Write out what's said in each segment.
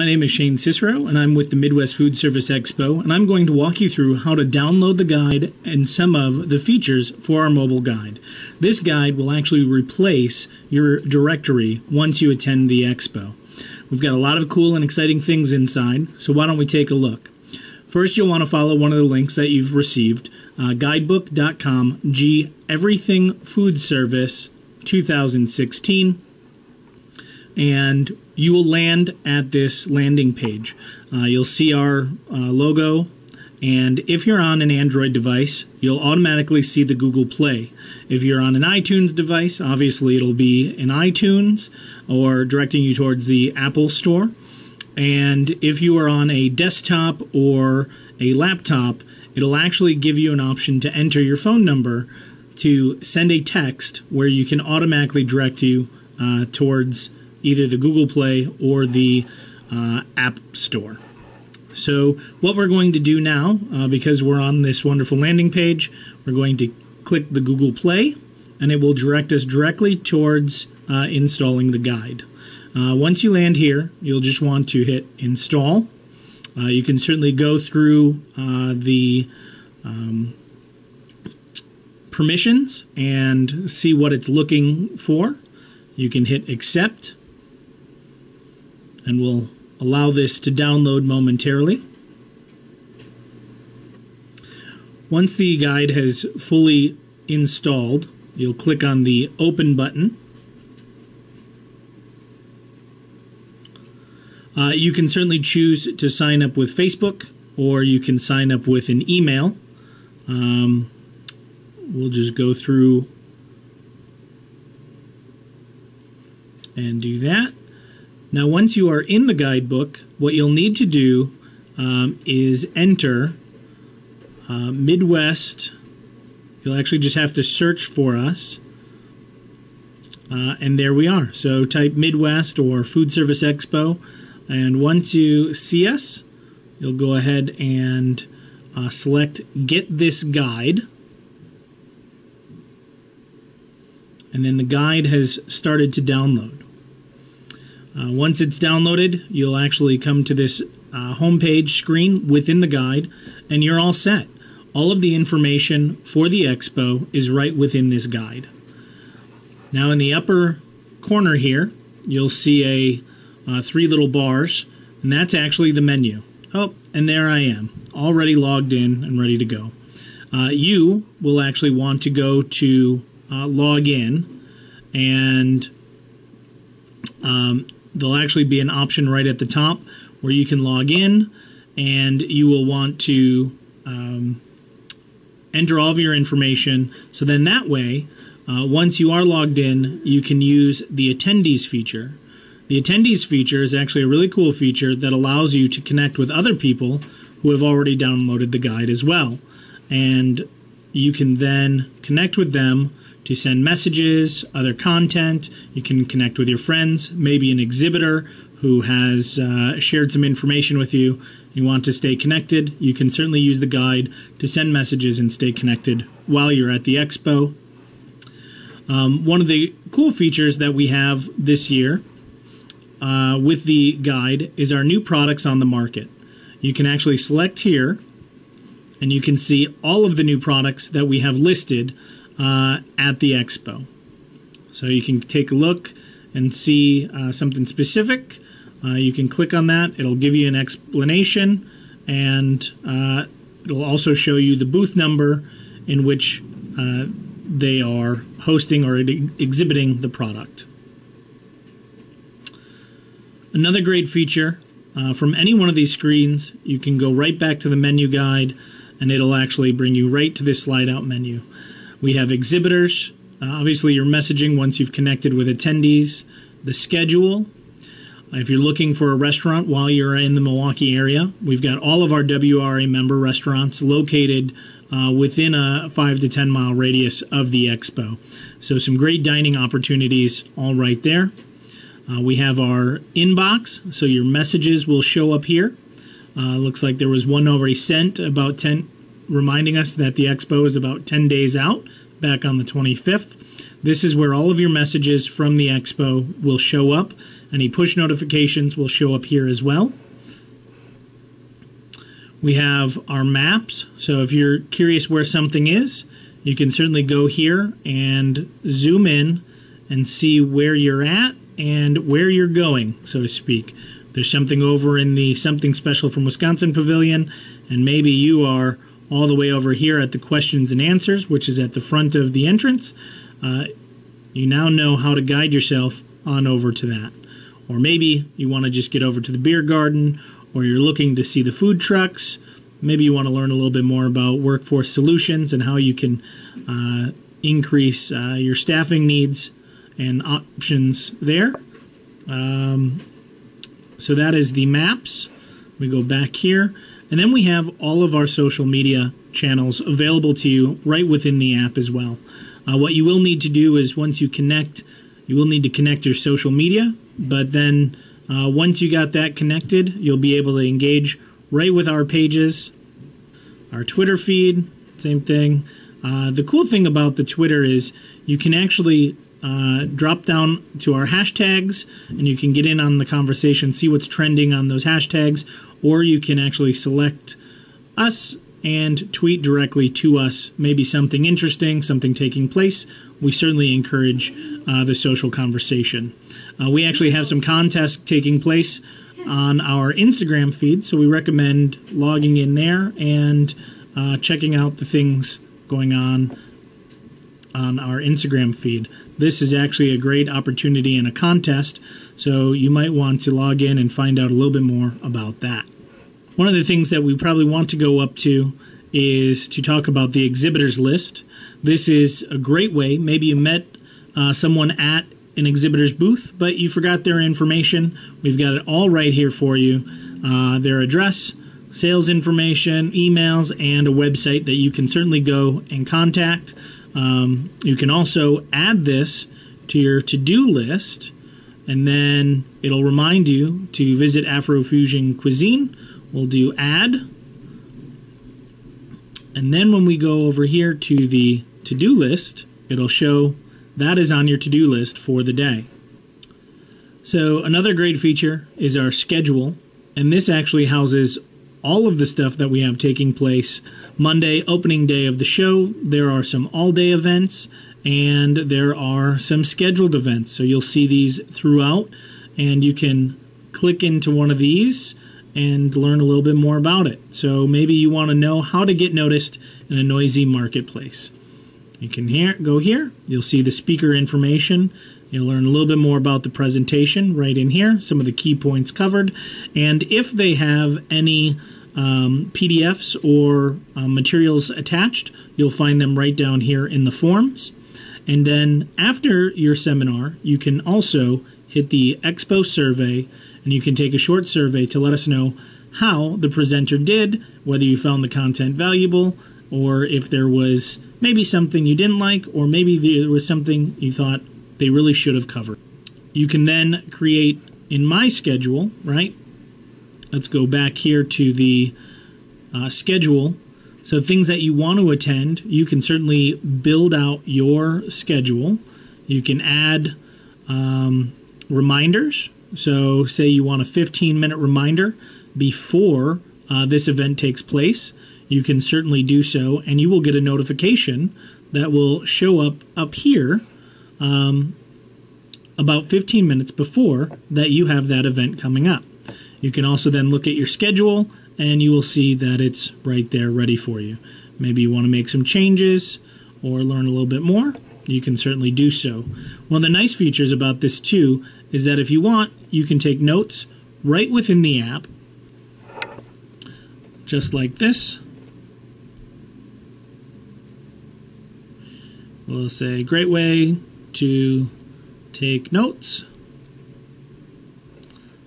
My name is Shane Cicero, and I'm with the Midwest Food Service Expo, and I'm going to walk you through how to download the guide and some of the features for our mobile guide. This guide will actually replace your directory once you attend the expo. We've got a lot of cool and exciting things inside, so why don't we take a look? First, you'll want to follow one of the links that you've received uh, guidebook.com G Everything Food Service 2016 and you will land at this landing page. Uh, you'll see our uh, logo, and if you're on an Android device, you'll automatically see the Google Play. If you're on an iTunes device, obviously it'll be in iTunes or directing you towards the Apple Store. And if you are on a desktop or a laptop, it'll actually give you an option to enter your phone number to send a text where you can automatically direct you uh, towards either the Google Play or the uh, App Store. So, what we're going to do now, uh, because we're on this wonderful landing page, we're going to click the Google Play and it will direct us directly towards uh, installing the guide. Uh, once you land here, you'll just want to hit install. Uh, you can certainly go through uh, the um, permissions and see what it's looking for. You can hit accept and we'll allow this to download momentarily. Once the guide has fully installed, you'll click on the Open button. Uh, you can certainly choose to sign up with Facebook or you can sign up with an email. Um, we'll just go through and do that. Now, once you are in the guidebook, what you'll need to do um, is enter uh, Midwest. You'll actually just have to search for us. Uh, and there we are. So type Midwest or Food Service Expo. And once you see us, you'll go ahead and uh, select Get This Guide. And then the guide has started to download. Uh, once it's downloaded, you'll actually come to this uh, homepage screen within the guide, and you're all set. All of the information for the expo is right within this guide. Now, in the upper corner here, you'll see a uh, three little bars, and that's actually the menu. Oh, and there I am, already logged in and ready to go. Uh, you will actually want to go to uh, log in and um, there'll actually be an option right at the top where you can log in and you will want to um, enter all of your information. So then that way, uh, once you are logged in, you can use the attendees feature. The attendees feature is actually a really cool feature that allows you to connect with other people who have already downloaded the guide as well. And you can then connect with them to send messages, other content. You can connect with your friends, maybe an exhibitor who has uh, shared some information with you. You want to stay connected. You can certainly use the guide to send messages and stay connected while you're at the expo. Um, one of the cool features that we have this year uh, with the guide is our new products on the market. You can actually select here and you can see all of the new products that we have listed uh, at the expo. So you can take a look and see uh, something specific. Uh, you can click on that, it'll give you an explanation, and uh, it'll also show you the booth number in which they are hosting or exhibiting the product. Another great feature uh, from any one of these screens, you can go right back to the menu guide and it'll actually bring you right to this slide out menu. We have exhibitors, uh, obviously your messaging once you've connected with attendees, the schedule. If you're looking for a restaurant while you're in the Milwaukee area, we've got all of our WRA member restaurants located uh, within a 5 to 10 mile radius of the expo. So, some great dining opportunities all right there. Uh, we have our inbox, so your messages will show up here. Uh, looks like there was one already sent about 10, reminding us that the expo is about 10 days out, back on the 25th. This is where all of your messages from the expo will show up, Any push notifications will show up here as well. We have our maps. So if you're curious where something is, you can certainly go here and zoom in and see where you're at and where you're going, so to speak. There's something over in the Something Special from Wisconsin Pavilion, and maybe you are all the way over here at the questions and answers, which is at the front of the entrance. Uh, you now know how to guide yourself on over to that. Or maybe you want to just get over to the beer garden, or you're looking to see the food trucks. Maybe you want to learn a little bit more about workforce solutions and how you can uh, increase uh, your staffing needs and options there. Um, so that is the maps. We go back here. And then we have all of our social media channels available to you right within the app as well. Uh, what you will need to do is once you connect, you will need to connect your social media, but then uh, once you got that connected, you'll be able to engage right with our pages, our Twitter feed, same thing. Uh, the cool thing about the Twitter is you can actually uh, drop down to our hashtags and you can get in on the conversation, see what's trending on those hashtags, or you can actually select us and tweet directly to us, maybe something interesting, something taking place. We certainly encourage uh, the social conversation. Uh, we actually have some contests taking place on our Instagram feed, so we recommend logging in there and uh, checking out the things going on on our Instagram feed. This is actually a great opportunity in a contest, so you might want to log in and find out a little bit more about that. One of the things that we probably want to go up to is to talk about the exhibitors list. This is a great way. Maybe you met uh, someone at an exhibitor's booth, but you forgot their information. We've got it all right here for you uh, their address, sales information, emails, and a website that you can certainly go and contact. Um, you can also add this to your to do list, and then it'll remind you to visit Afrofusion Cuisine. We'll do add. And then when we go over here to the to do list, it'll show that is on your to do list for the day. So, another great feature is our schedule, and this actually houses all of the stuff that we have taking place. Monday, opening day of the show, there are some all day events and there are some scheduled events. So you'll see these throughout, and you can click into one of these and learn a little bit more about it. So maybe you want to know how to get noticed in a noisy marketplace. You can hear, go here, you'll see the speaker information. You'll learn a little bit more about the presentation right in here, some of the key points covered, and if they have any um, PDFs or uh, materials attached, you'll find them right down here in the forms. And then after your seminar, you can also hit the Expo survey and you can take a short survey to let us know how the presenter did, whether you found the content valuable, or if there was maybe something you didn't like, or maybe there was something you thought they really should have covered. You can then create in my schedule, right? Let's go back here to the uh, schedule. So, things that you want to attend, you can certainly build out your schedule. You can add um, reminders. So, say you want a 15 minute reminder before uh, this event takes place, you can certainly do so, and you will get a notification that will show up up here um, about 15 minutes before that you have that event coming up. You can also then look at your schedule and you will see that it's right there ready for you. Maybe you want to make some changes or learn a little bit more, you can certainly do so. One of the nice features about this too is that if you want, you can take notes right within the app, just like this. We'll say, great way to take notes.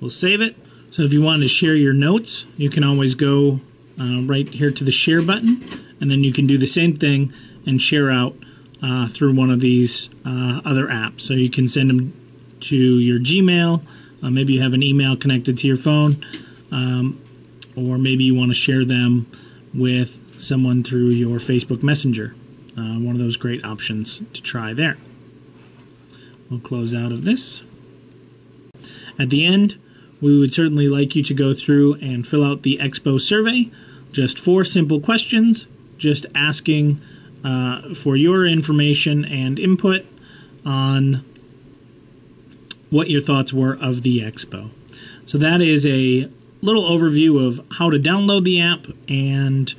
We'll save it. So if you want to share your notes, you can always go uh, right here to the share button, and then you can do the same thing and share out uh, through one of these uh, other apps. So you can send them to your Gmail. Uh, maybe you have an email connected to your phone, um, or maybe you want to share them with someone through your Facebook Messenger. Uh, one of those great options to try there. We'll close out of this. At the end, we would certainly like you to go through and fill out the Expo survey. Just four simple questions, just asking uh, for your information and input on what your thoughts were of the Expo. So that is a little overview of how to download the app and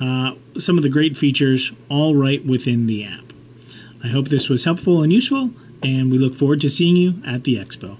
uh, some of the great features all right within the app. I hope this was helpful and useful, and we look forward to seeing you at the Expo.